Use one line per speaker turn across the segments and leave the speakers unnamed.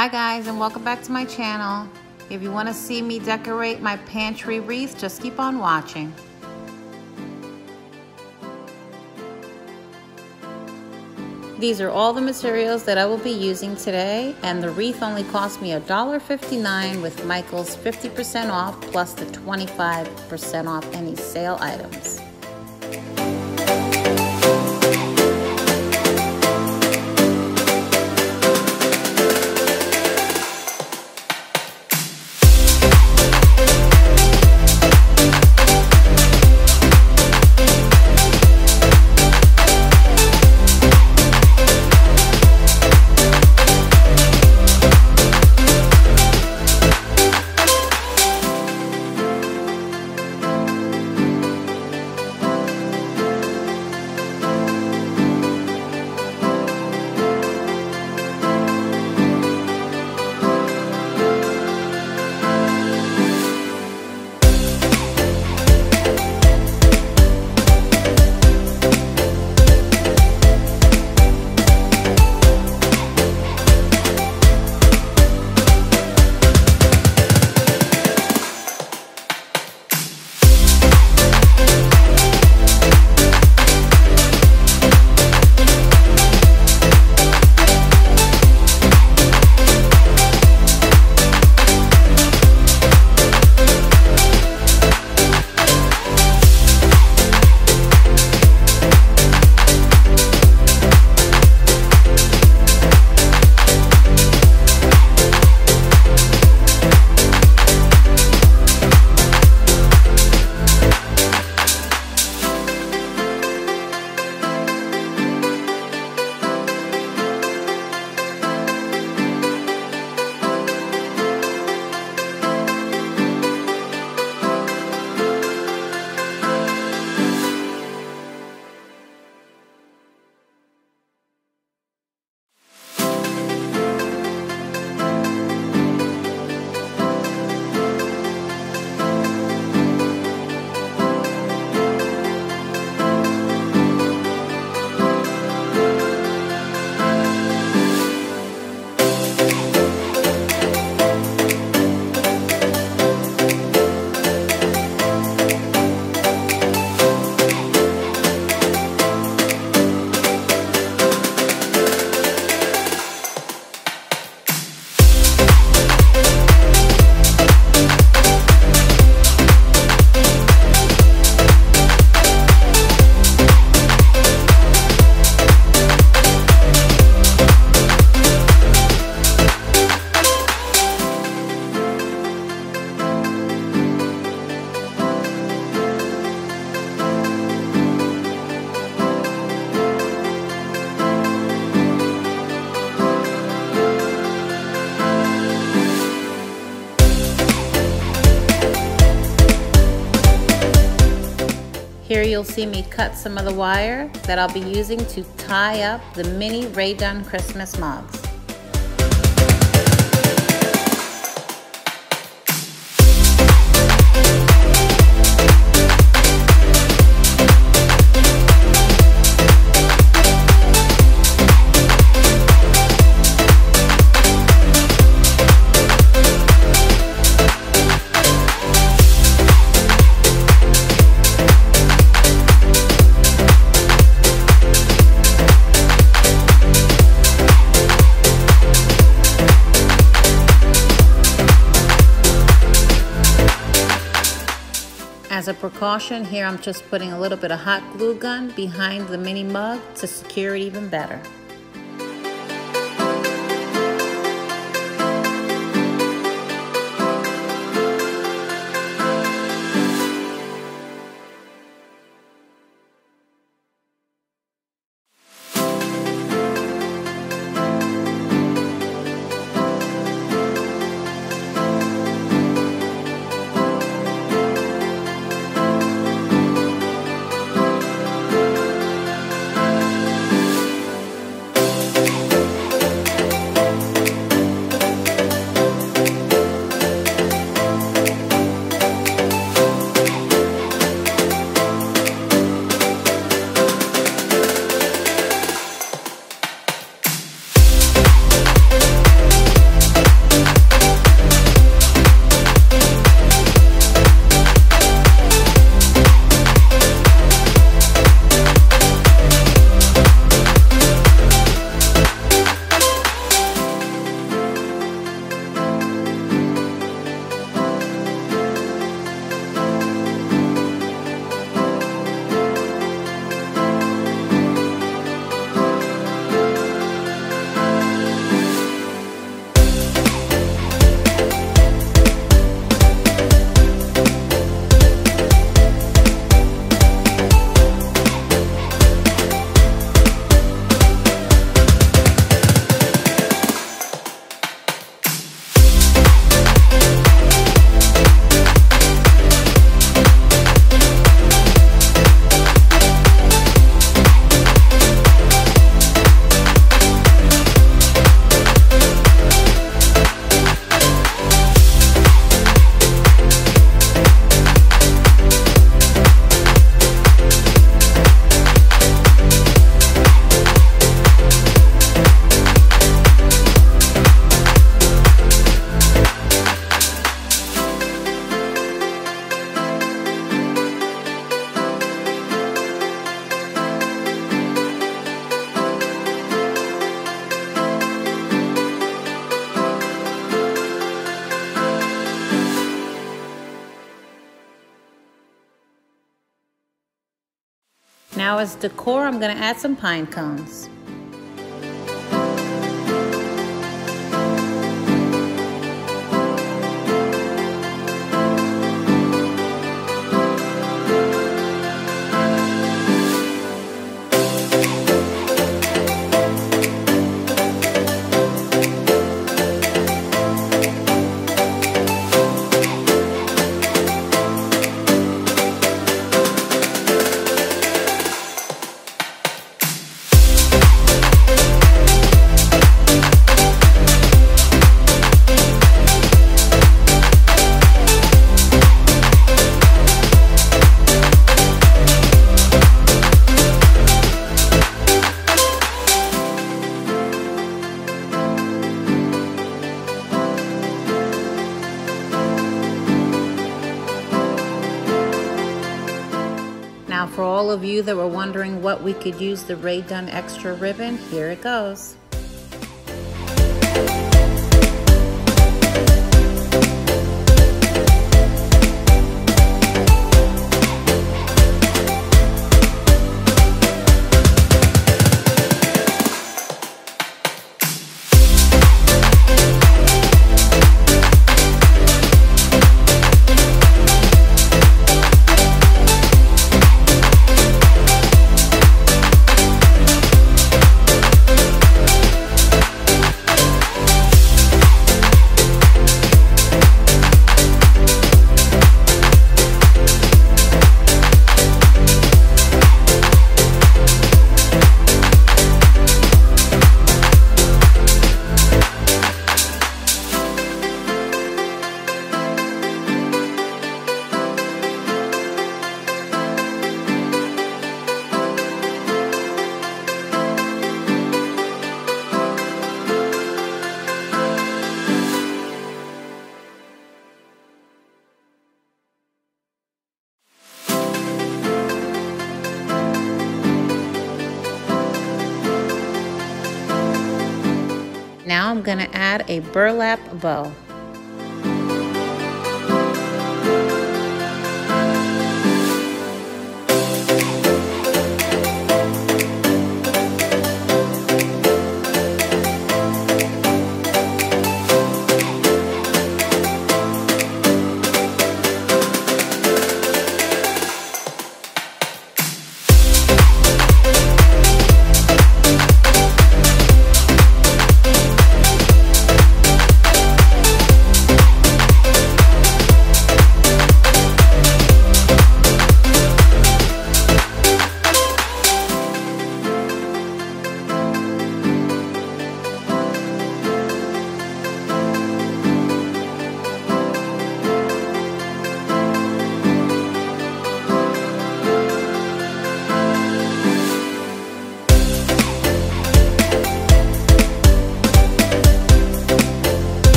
Hi guys and welcome back to my channel. If you want to see me decorate my pantry wreath, just keep on watching. These are all the materials that I will be using today and the wreath only cost me $1.59 with Michael's 50% off plus the 25% off any sale items. You'll see me cut some of the wire that I'll be using to tie up the mini Rae Dunn Christmas mugs. Precaution, here I'm just putting a little bit of hot glue gun behind the mini mug to secure it even better. As decor, I'm gonna add some pine cones. For all of you that were wondering what we could use the Rae Dunn Extra ribbon, here it goes. I'm gonna add a burlap bow.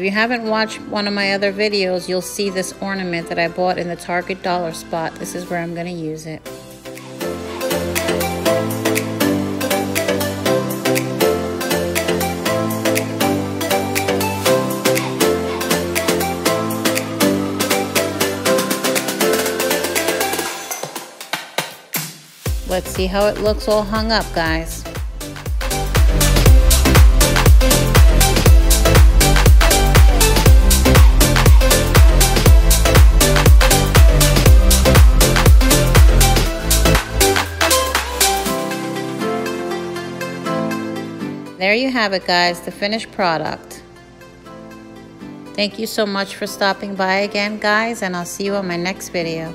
If you haven't watched one of my other videos, you'll see this ornament that I bought in the Target dollar spot. This is where I'm going to use it. Let's see how it looks all hung up, guys. Have it guys, the finished product. Thank you so much for stopping by again guys and I'll see you on my next video.